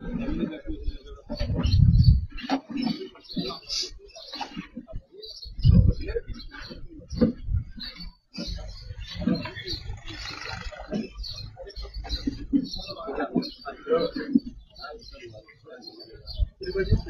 Check કરો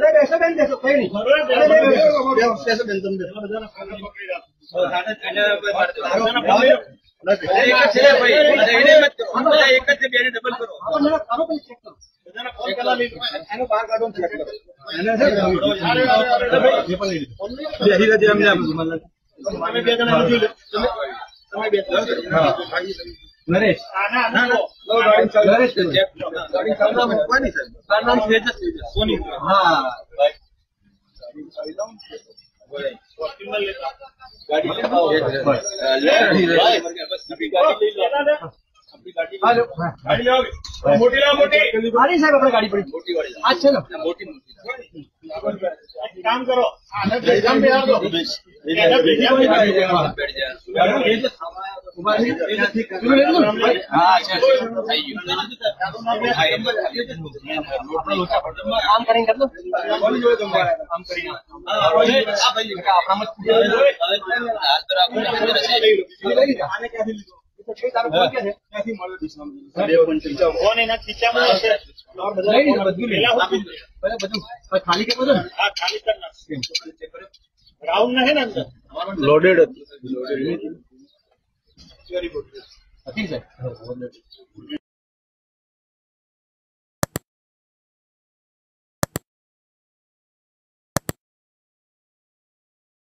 અરે બેસો બેન બેસો કઈ નહીં બેસો બેન તમે બેસો. તમે બે જણા. તમે- તમે બે જણા. નરેશ. મોટી સાહેબ આપણે ગાડી પડી. આ છે ને? મોટી મોટી કામ કરો. ને. આમ કરીને કરી દો. આમ કરીને. ખાલી કે બધું ખાલી કર નાખ. રાઉન્ડ નહીં ને અંદર લોડેડ હતી હતી સાહેબ